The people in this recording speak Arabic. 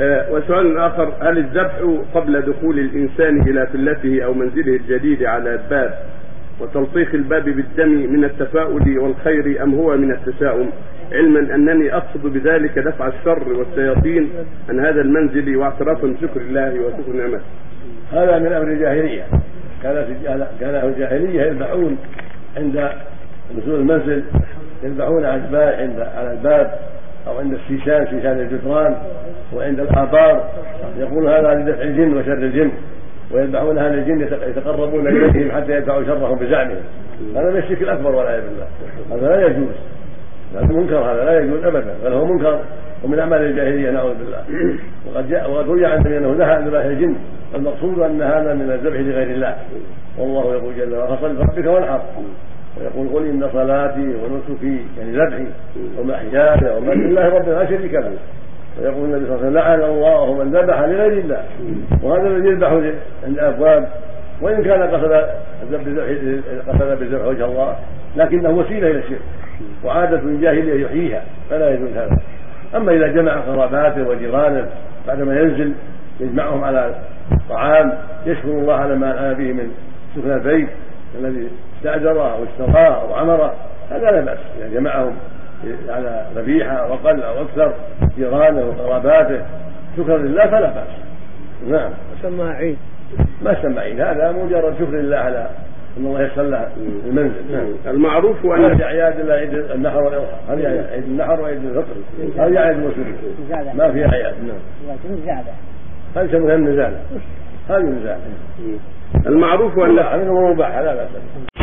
آه، وسؤال آخر هل الذبح قبل دخول الإنسان إلى فلته أو منزله الجديد على الباب وتلطيخ الباب بالدم من التفاؤل والخير أم هو من التشاؤم علما أنني أقصد بذلك دفع الشر والشياطين عن هذا المنزل واعترافا بشكر الله وشكر نعمته. هذا من أمر الجاهلية. كان في كان أهل الجاهلية يذبحون عند نزول المنزل يذبحون عند على الباب. أو عند السيسان سيسان الجدران وعند الابار يقول هذا لدفع الجن وشر الجن ويذبحون أهل الجن يتقربون إليهم حتى يدفعوا شرهم بزعمهم. هذا من الشرك الأكبر والعياذ بالله. هذا لا يجوز. هذا منكر هذا لا يجوز ابدا بل هو منكر. ومن أعمال الجاهلية نعوذ بالله. وقد جاء وقد روي عن أنه نهى عن ذبائح الجن. المقصود أن هذا من الذبح لغير الله. والله يقول جل وعلا فصل ربك وانحر. ويقول قل إن صلاتي ونسكي يعني ذبحي ومحياي ومات لله رب لا شريك له. ويقول النبي صلى الله عليه وسلم لعن الله من ذبح لغير الله. وهذا الذي يذبح عند الأبواب وإن كان قصد قصد بالذبح وجه الله لكنه وسيلة إلى الشرك وعادة الجاهليه يحييها فلا يجوز هذا. أما إذا جمع قراباته وجيرانه بعدما ينزل يجمعهم على طعام يشكر الله على ما أنعم به من سكن البيت الذي استاجره أو اشتراه أو عمره هذا لا بأس. اذا جمعهم على ذبيحه أو أقل أو أكثر جيرانه وقراباته شكرا لله فلا بأس. نعم. سمى عيد؟ ما سمى عيد. هذا مجرد شكر لله على أن الله يسر له المنزل. نعم. المعروف وان أن اعياد الا عيد النحر والأضحى. هذه عيد النحر وعيد الفطر. هذه اعياد المسلمين. ما فيها اعياد نعم. هذه يسمونها النزالة. هذه النزالة. المعروف أن هذا مباح لا به